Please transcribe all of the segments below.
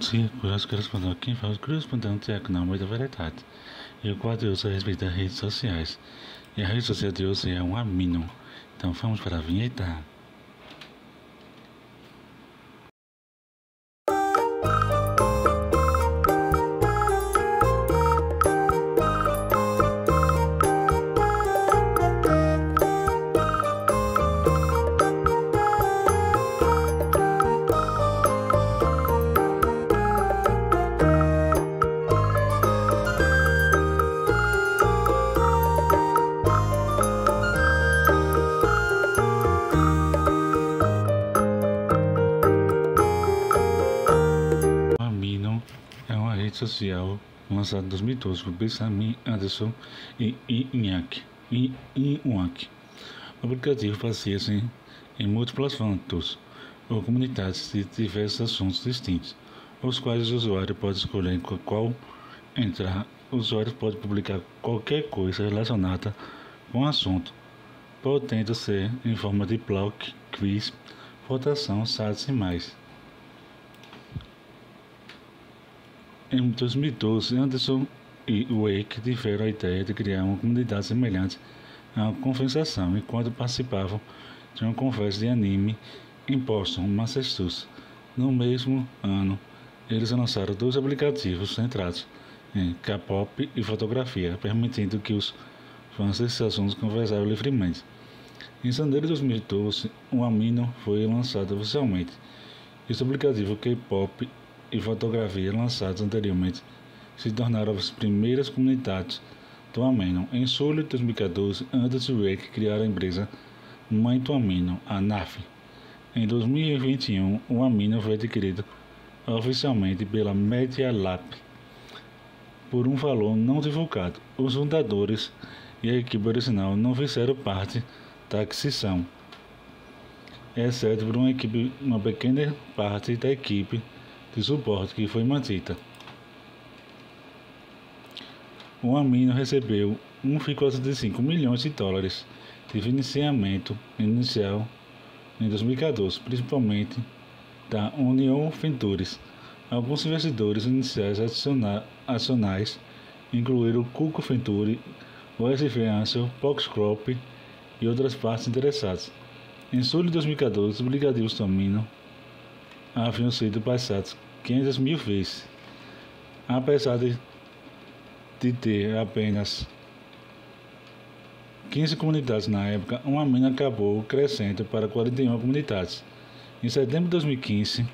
Sim, curioso correspondente quem faz correspondente é não da verdade. E o quadro de é a respeito das redes sociais. E a rede social de hoje é um amino. Então vamos para a vinheta. Social lançado em 2012 por Benjamin Anderson e Inhaque. O aplicativo baseia-se em múltiplas fontes ou comunidades de diversos assuntos distintos, os quais o usuário pode escolher em qual entrar. O usuário pode publicar qualquer coisa relacionada com o assunto, podendo ser em forma de blog, quiz, votação, sites e mais. Em 2012, Anderson e Wake tiveram a ideia de criar uma comunidade semelhante à conversação enquanto participavam de uma conversa de anime em Boston, Massachusetts. No mesmo ano, eles lançaram dois aplicativos centrados em K-pop e fotografia, permitindo que os fãs desses assuntos conversassem livremente. Em janeiro de 2012, o Amino foi lançado oficialmente. Esse aplicativo K-pop e fotografia lançados anteriormente se tornaram as primeiras comunidades do Amino. Em julho de 2014, Anderson Wake criaram a empresa Mãe do Amino, a NAF. Em 2021, o Amino foi adquirido oficialmente pela Media Lab por um valor não divulgado. Os fundadores e a equipe original não fizeram parte da aquisição, exceto por uma, equipe, uma pequena parte da equipe de suporte que foi mantida. O Amino recebeu 1,45 milhões de dólares de financiamento inicial em 2014, principalmente da Union Ventures. Alguns investidores iniciais acionais incluíram Cuco Venturi, West Financial, Foxcrop e outras partes interessadas. Em julho de 2014, os obrigativos do Amino haviam sido passados 500 mil vezes. Apesar de, de ter apenas 15 comunidades na época, uma mina acabou crescendo para 41 comunidades. Em setembro de 2015,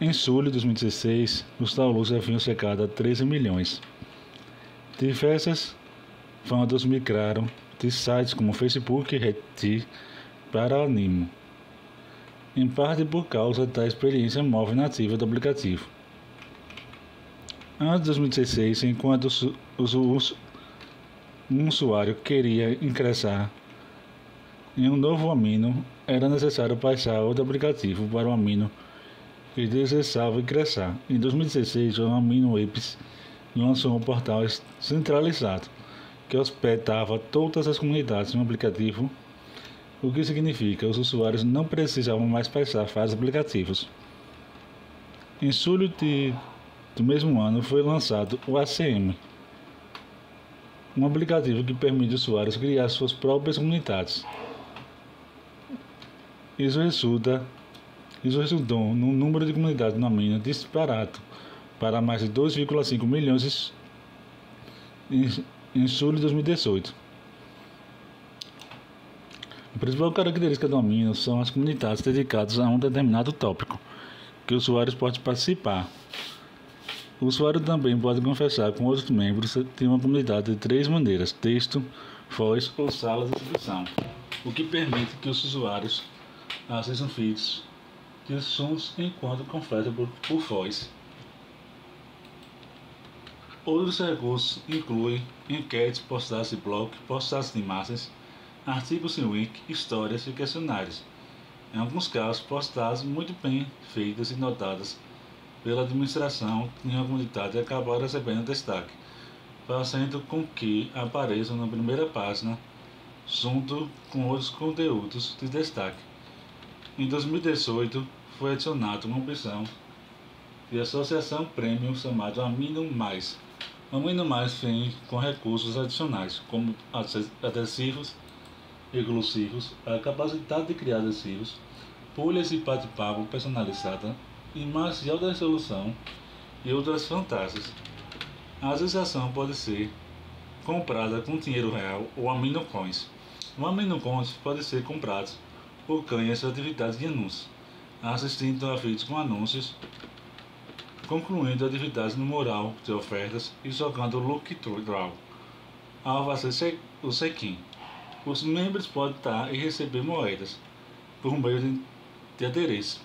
em julho de 2016, os downloads haviam chegado a 13 milhões. Diversas fontes migraram de sites como Facebook e Reddit para Animo em parte por causa da experiência móvel nativa do aplicativo. Antes de 2016, enquanto um usuário queria ingressar em um novo amino, era necessário baixar outro aplicativo para o amino que desejava ingressar. Em 2016, o Amino Apps lançou um portal centralizado que hospedava todas as comunidades no aplicativo o que significa os usuários não precisavam mais baixar fases aplicativos. Em julho de, do mesmo ano foi lançado o ACM, um aplicativo que permite usuários criar suas próprias comunidades. Isso resulta isso resultou num número de comunidades na mina disparado para mais de 2,5 milhões em, em julho de 2018. A principal característica do Amino são as comunidades dedicadas a um determinado tópico, que os usuários podem participar. O usuário também pode conversar com outros membros de uma comunidade de três maneiras: texto, voz ou sala de discussão, o que permite que os usuários acessem feeds de assuntos enquanto conversam por, por voz. Outros recursos incluem enquetes, postagens de blog, postagens de imagens, artigos em Wiki, histórias e questionários. Em alguns casos, postagens muito bem feitas e notadas pela administração em uma comunidade acabaram recebendo destaque, fazendo com que apareçam na primeira página junto com outros conteúdos de destaque. Em 2018, foi adicionada uma opção de associação premium chamado Amino Mais. Amino Mais vem com recursos adicionais, como adesivos exclusivos, a capacidade de criar adesivos, folhas de bate-papo personalizadas, imagens de alta resolução e outras vantagens. A associação pode ser comprada com dinheiro real ou Amino Coins. O Amino Coins pode ser comprado por ganha essa atividade de anúncio, assistindo a vídeos com anúncios, concluindo atividades no mural de ofertas e jogando Lucky Draw. Fazer o check-in, os membros podem dar e receber moedas por meio de, de adereço.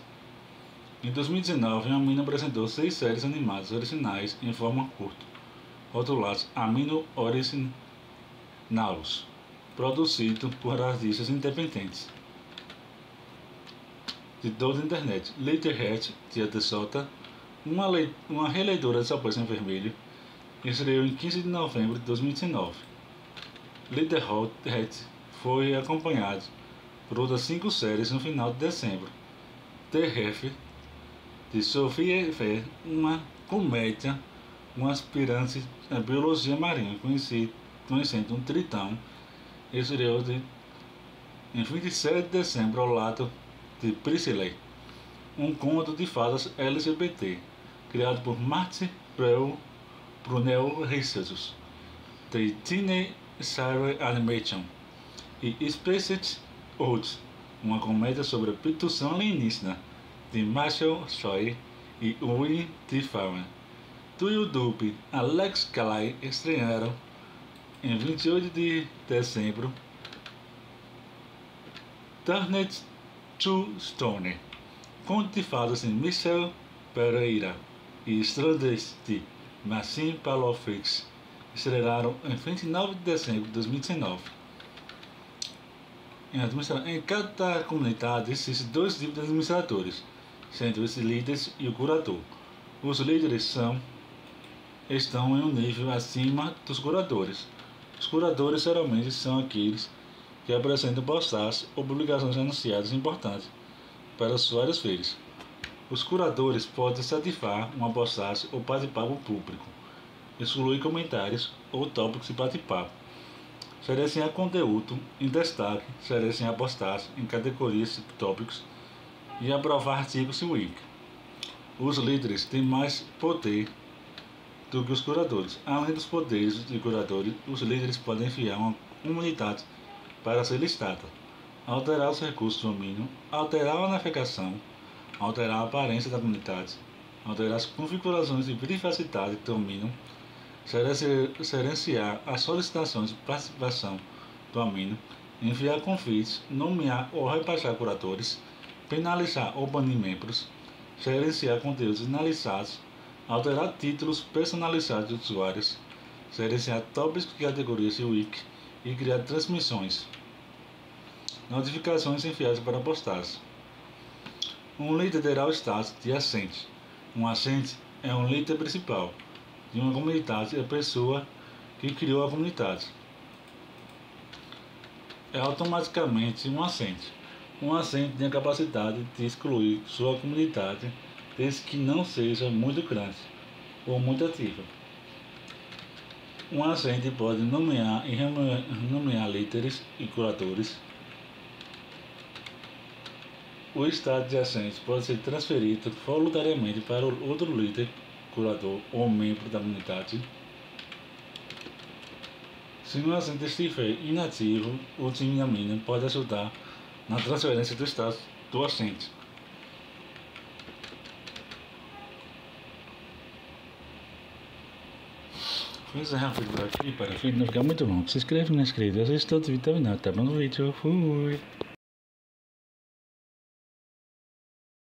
Em 2019, a Amino apresentou seis séries animadas originais em forma curta, rotuladas Amino Originals, produzido por artistas independentes de toda a internet. Letterhead, de Sota, uma, uma releitura de Sabores em Vermelho, estreou em 15 de novembro de 2019. Letterhead foi acompanhado por outras cinco séries no final de dezembro. The de Sophie Fer, uma comédia, um aspirante à biologia marinha, conhecido, conhecendo um tritão, estreou de, em 27 de dezembro ao lado de Priscilla, um conto de fadas LGBT, criado por Marty Brunel Richards, de Teenage Sire Animation, e Spaced Out, uma comédia sobre a abdução alienígena, de Marshall Choi e Will T. Farmer. Do YouTube, Alex Kalai estrearam em 28 de dezembro Turned to Stone, conto de fadas de Michel Pereira e Estrandes de Massim Palofix estrearam em 29 de dezembro de 2019. Em, em cada comunidade existem dois tipos de administradores, sendo os líderes e o curador. Os líderes são, estão em um nível acima dos curadores. Os curadores geralmente são aqueles que apresentam postagens ou publicações anunciadas importantes para os usuários verem. Os curadores podem desativar uma postagem ou bate-papo público, excluir comentários ou tópicos de bate-papo, gerenciar conteúdo em destaque, gerenciar postagem em categorias de tópicos e aprovar artigos em Wiki. Os líderes têm mais poder do que os curadores. Além dos poderes de curadores, os líderes podem enviar uma comunidade para ser listada, alterar os recursos do domínio, alterar a navegação, alterar a aparência da comunidade, alterar as configurações de privacidade do domínio, gerenciar as solicitações de participação do domínio, enviar convites, nomear ou rebaixar curadores, penalizar ou banir membros, gerenciar conteúdos analisados, alterar títulos personalizados de usuários, gerenciar tópicos de categorias de wiki, e criar transmissões. Notificações enviadas para postagens. Um líder terá o status de assente. Um assente é um líder principal de uma comunidade, é a pessoa que criou a comunidade. É automaticamente um assente. Um assente tem a capacidade de excluir sua comunidade desde que não seja muito grande ou muito ativa. Um agente pode nomear e nomear líderes e curadores. O estado de agente pode ser transferido voluntariamente para outro líder, curador ou membro da comunidade. Se um agente estiver inativo, o time da mina pode ajudar na transferência do estado do agente. Vou encerrar o vídeo aqui para o vídeo não ficar muito longo. Se inscreve, não é inscrito. Assista todo o vídeo terminado. Até mais no vídeo. Fui.